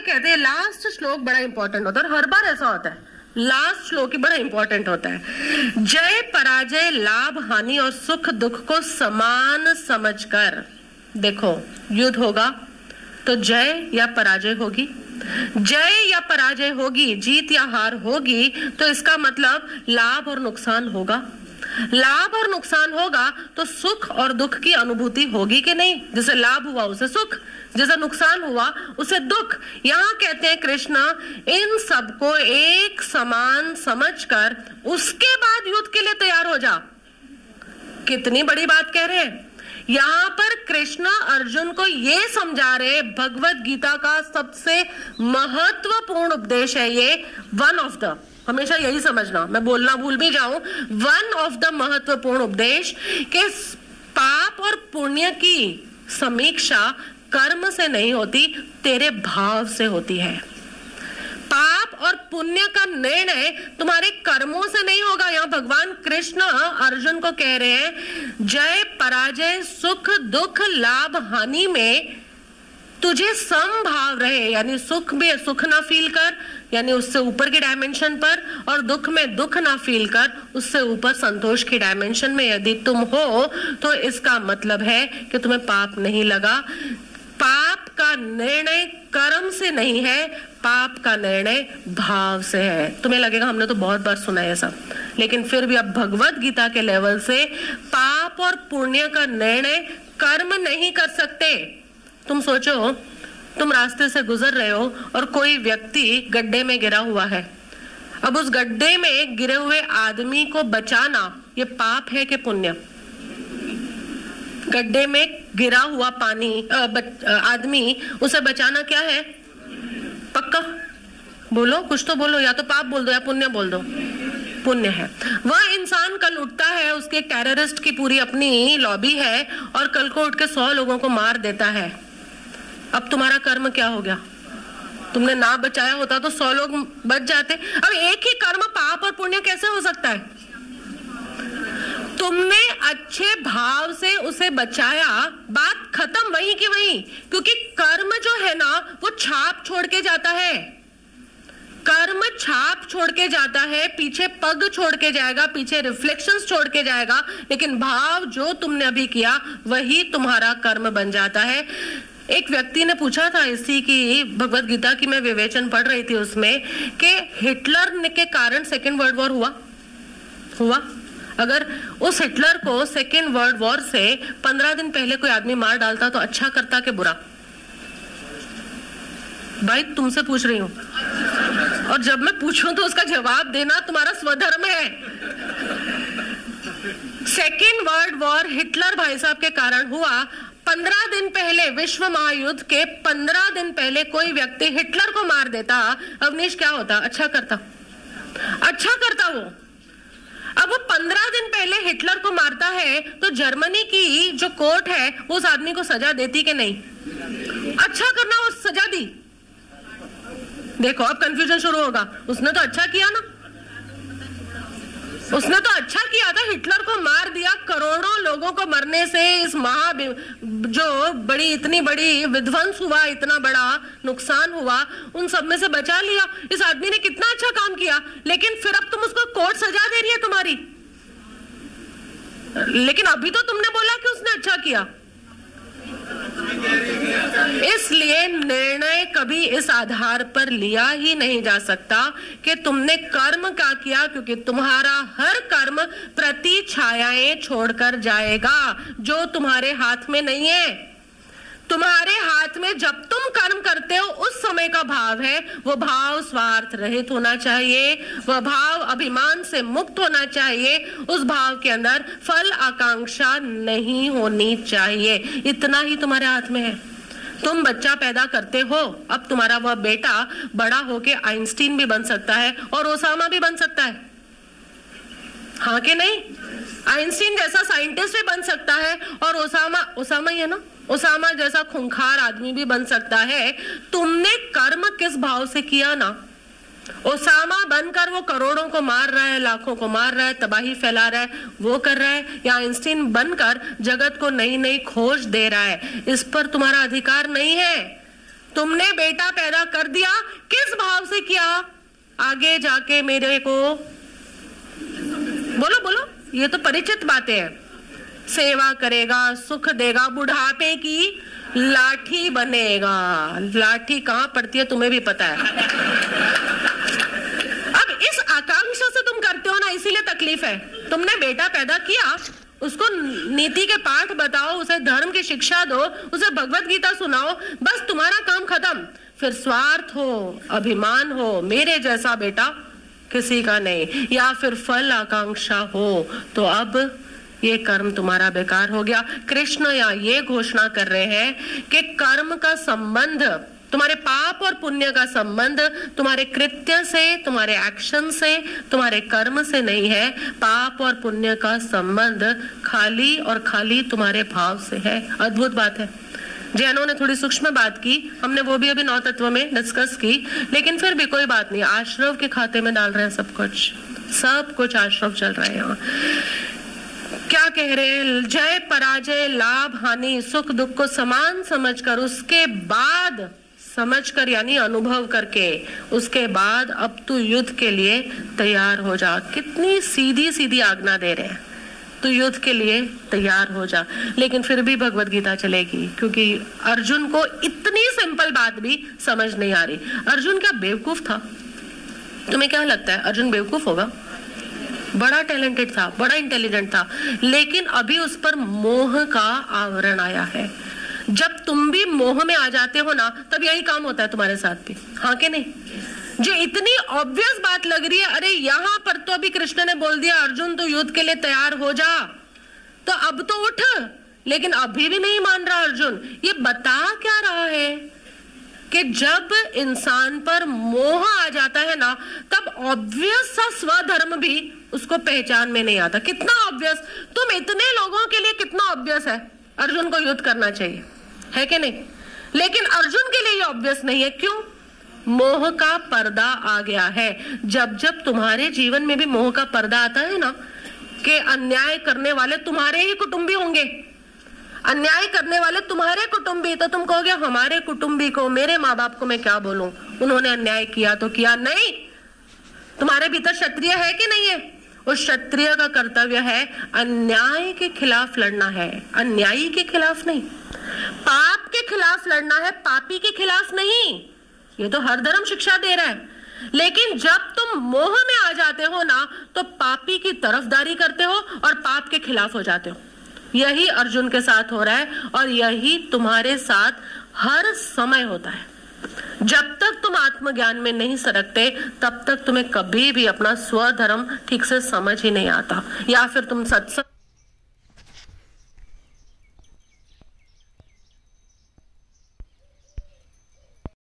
ये कहते हैं लास्ट श्लोक बड़ा इंपॉर्टेंट होता है और हर बार ऐसा होता है। लास्ट श्लोक ही बड़ा इंपॉर्टेंट होता है। जय पराजय, लाभ, हानि और सुख, दुख को समान समझकर देखो, युद्ध होगा तो जय या पराजय होगी। जय या पराजय होगी, जीत या हार होगी तो इसका मतलब लाभ और नुकसान होगा। लाभ और नुकसान होगा तो सुख और दुख की अनुभूति होगी कि नहीं? जैसे लाभ हुआ उसे सुख, जैसे नुकसान हुआ उसे दुख। यहाँ कहते हैं कृष्ण, इन सबको एक समान समझकर उसके बाद युद्ध के लिए तैयार हो जा। कितनी बड़ी बात कह रहे हैं। यहाँ पर कृष्ण अर्जुन को ये समझा रहे भगवत गीता का सबसे महत्वपूर्ण उपदेश है ये वन ऑफ़ द हमेशा यही समझना। मैं बोलना भूल भी जाऊँ। वन ऑफ़ द महत्वपूर्ण उपदेश के पाप और पुण्य की समीक्षा कर्म से नहीं होती, तेरे भाव से होती है। पाप और पुण्य का निर्णय तुम्हारे कर्मों से नहीं होगा। यहाँ भगवान कृष्ण अर्जुन को कह रहे हैं, जय पराजय, सुख दुख, लाभ, हानि में तुझे सम भाव रहे, यानी सुख में सुख ना फील कर, यानी उससे ऊपर की डायमेंशन पर, और दुख में दुख ना फील कर, उससे ऊपर संतोष की डायमेंशन में यदि तुम हो तो इसका मतलब है कि तुम्हें पाप नहीं लगा। पाप का निर्णय कर्म से नहीं है, पाप का निर्णय भाव से है। तुम्हें लगेगा हमने तो बहुत बार सुना है सब लेकिन फिर भी अब भगवत गीता के लेवल से पाप और पुण्य का निर्णय कर्म नहीं कर सकते। तुम सोचो, तुम रास्ते से गुजर रहे हो और कोई व्यक्ति गड्ढे में गिरा हुआ है। अब उस गड्ढे में गिरे हुए आदमी को बचाना ये पाप है कि पुण्य? गड्ढे में गिरा हुआ पानी आदमी, उसे बचाना क्या है? पक्का? बोलो, कुछ तो बोलो, या तो पाप बोल दो या पुण्य बोल दो। पुण्य है। वह इंसान कल उठता है, उसके टेररिस्ट की पूरी अपनी लॉबी है और कल को उठ के सौ लोगों को मार देता है। अब तुम्हारा कर्म क्या हो गया? तुमने ना बचाया होता तो सौ लोग बच जाते। अब एक ही कर्म पाप और पुण्य कैसे हो सकता है? तुमने अच्छे भाव से उसे बचाया, बात खत्म वही की वही, क्योंकि कर्म जो है ना, वो छाप छोड़ के जाता है। कर्म छाप छोड़ के जाता है, पीछे पग छोड़ के जाएगा, पीछे रिफ्लेक्शंस छोड़ के जाएगा, लेकिन भाव जो तुमने अभी किया, वही तुम्हारा कर्म बन जाता है। एक व्यक्ति ने पूछा था इसी की, भगवत गीता की मैं विवेचन पढ़ रही थी उसमें कि हिटलर के कारण सेकेंड वर्ल्ड वॉर हुआ? हुआ। अगर उस हिटलर को सेकेंड वर्ल्ड वॉर से पंद्रह दिन पहले कोई आदमी मार डालता तो अच्छा करता कि बुरा? भाई, तुमसे पूछ रही हूँ। और जब मैं पूछूँ तो उसका जवाब देना तुम्हारा स्वधर्म है। सेकेंड वर्ल्ड वॉर हिटलर भाई साहब के कारण हुआ पंद्रह दिन पहले, विश्व महायुद्ध के पंद्रह दिन पहले कोई व्यक्ति हिटलर को मार देता। अवनीश, क्या होता? अच्छा करता। अच्छा करता वो। अब वो पंद्रह दिन पहले हिटलर को मारता है तो जर्मनी की जो कोर्ट है वो उस आदमी को सजा देती कि नहीं? अच्छा करना वो, सजा दी। देखो, अब कंफ्यूजन शुरू होगा। उसने तो अच्छा किया ना। उसने तो अच्छा किया था हिटलर को दिया करोड़ों लोगों को मरने से इस महा जो बड़ी, इतनी बड़ी विध्वंस हुआ, इतना बड़ा नुकसान हुआ, उन सब में से बचा लिया। इस आदमी ने कितना अच्छा काम किया, लेकिन फिर अब तुम उसको कोर्ट सजा दे रही है तुम्हारी। लेकिन अभी तो तुमने बोला कि उसने अच्छा किया। इसलिए निर्णय कभी इस आधार पर लिया ही नहीं जा सकता कि तुमने कर्म का किया, क्योंकि तुम्हारा हर कर्म प्रति छायाएँ छोड़कर जाएगा, जो तुम्हारे हाथ में नहीं है। तुम्हारे हाथ में जब तुम कर्म करते हो, उस समय का भाव है, वो भाव स्वार्थ रहित होना चाहिए वह भाव अभिमान से मुक्त होना चाहिए, उस भाव के अंदर फल आकांक्षा नहीं होनी चाहिए। इतना ही तुम्हारे हाथ में है। तुम बच्चा पैदा करते हो, अब तुम्हारा वह बेटा बड़ा होके आइंस्टीन भी बन सकता है और ओसामा भी बन सकता है। हाँ के नहीं? आइंस्टीन जैसा साइंटिस्ट भी बन सकता है और ओसामा ओसामा ही है ना? ओसामा जैसा खूंखार आदमी भी बन सकता है। तुमने कर्म किस भाव से किया ना? ओसामा बनकर वो करोड़ों को मार रहा है, लाखों को मार रहा है, तबाही फैला रहा है, वो कर रहा है, या आइंस्टीन बनकर जगत को नई नई खोज दे रहा है। इस पर तुम्हारा अधिकार नहीं है। तुमने बेटा पैदा कर दिया। किस भाव से किया? आगे जाके मेरे को बोलो बोलो। ये तो परिचित बातें हैं। सेवा करेगा, सुख देगा, बुढ़ापे की लाठी बनेगा। लाठी कहाँ पड़ती है तुम्हें भी पता है अब इस आकांक्षा से तुम करते हो ना इसीलिए तकलीफ़ है। तुमने बेटा पैदा किया, उसको नीति के पाठ बताओ, उसे धर्म की शिक्षा दो, उसे भगवत गीता सुनाओ, बस तुम्हारा काम खत्म। फिर स्वार्थ हो, अभिमान हो, मेरे जैसा बेटा किसी का नहीं, या फिर फल आकांक्षा हो तो अब ये कर्म तुम्हारा बेकार हो गया। कृष्ण या ये घोषणा कर रहे हैं कि कर्म का संबंध तुम्हारे पाप और पुण्य का संबंध तुम्हारे कृत्य से, तुम्हारे एक्शन से, तुम्हारे कर्म से नहीं है। पाप और पुण्य का संबंध खाली और खाली तुम्हारे भाव से है। अद्भुत बात है। जैनों ने थोड़ी सूक्ष्म बात की। हमने वो भी अभी नौ तत्व में डिस्कस की। लेकिन फिर भी कोई बात नहीं। आश्रव के खाते में डाल रहे हैं सब कुछ। सब कुछ आश्रव चल रहा है। क्या कह रहे हैं? जय पराजय, लाभ, हानि, सुख, दुख को समान समझकर उसके बाद समझकर यानी अनुभव करके उसके बाद अब तू युद्ध के लिए तैयार हो जा। कितनी सीधी सीधी आज्ञा दे रहे हैं। तू युद्ध के लिए तैयार हो जा। लेकिन फिर भी भगवत गीता चलेगी, क्योंकि अर्जुन को इतनी सिंपल बात भी समझ नहीं आ रही। अर्जुन क्या बेवकूफ़ था? तुम्हें क्या लगता है अर्जुन बेवकूफ़ होगा? बड़ा टैलेंटेड था, बड़ा इंटेलिजेंट था। लेकिन अभी उस पर मोह का आवरण आया है। जब तुम भी मोह में आ जाते हो ना, तब यही काम होता है तुम्हारे साथ भी। हाँ के नहीं? जो इतनी ऑब्वियस बात लग रही है, अरे यहाँ पर तो अभी कृष्ण ने बोल दिया, अर्जुन तो युद्ध के लिए तैयार हो जा। तो अब तो उठ। लेकिन अभी भी नहीं मान रहा अर्जुन। ये बता क्या रहा है? कि जब इंसान पर मोह आ जाता है ना, तब ऑब्वियस सा स्वधर्म भी उसको पहचान में नहीं आता। कितना ऑब्वियस तुम इतने लोगों के लिए कितना ऑब्वियस है? अर्जुन को युद्ध करना चाहिए। है कि नहीं? लेकिन अर्जुन के लिए ऑब्वियस नहीं है। क्यों? मोह का पर्दा आ गया है। जब जब तुम्हारे जीवन में भी मोह का पर्दा आता है ना, कि अन्याय करने वाले तुम्हारे ही कुटुंबी होंगे। अन्याय करने वाले तुम्हारे कुटुंबी। तो तुम कहोगे, हमारे कुटुंबी को, मेरे माँ बाप को मैं क्या बोलूँ? उन्होंने अन्याय किया तो किया नहीं। तुम्हारे भीतर क्षत्रिय है कि नहीं है? उस क्षत्रिय का कर्तव्य है अन्याय के खिलाफ लड़ना है। अन्यायी के खिलाफ नहीं। पाप के खिलाफ लड़ना है, पापी के खिलाफ नहीं। ये तो हर धर्म शिक्षा दे रहा है। लेकिन जब तुम मोह में आ जाते हो ना तो पापी की तरफदारी करते हो और पाप के खिलाफ हो जाते हो। यही अर्जुन के साथ हो रहा है और यही तुम्हारे साथ हर समय होता है। जब तक तुम आत्मज्ञान में नहीं सरकते, तब तक तुम्हें कभी भी अपना स्वधर्म ठीक से समझ ही नहीं आता। या फिर तुम सत्संग